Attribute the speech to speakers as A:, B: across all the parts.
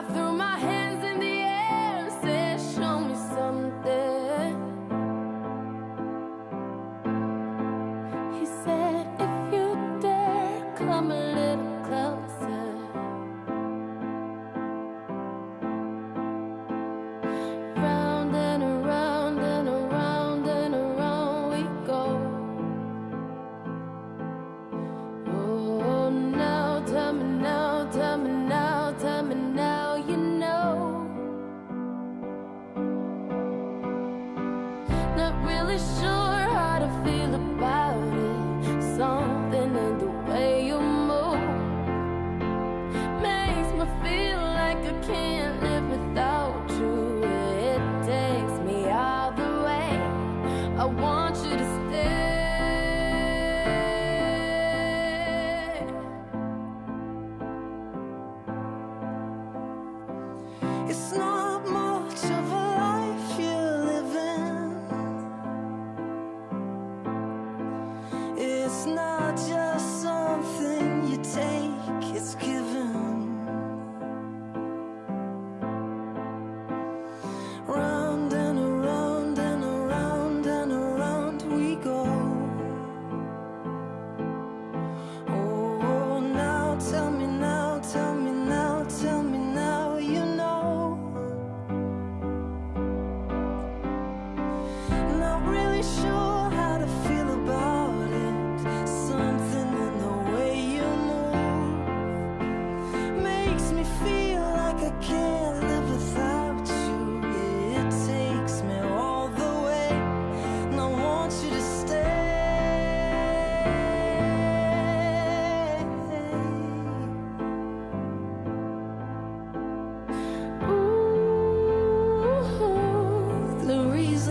A: I threw my hands in the air and said, show me something. He said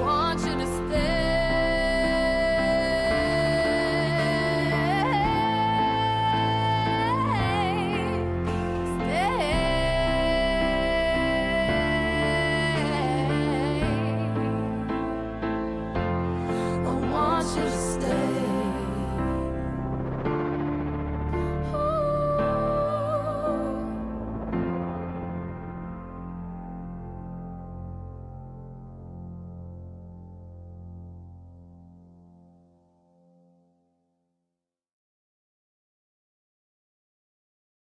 A: want you.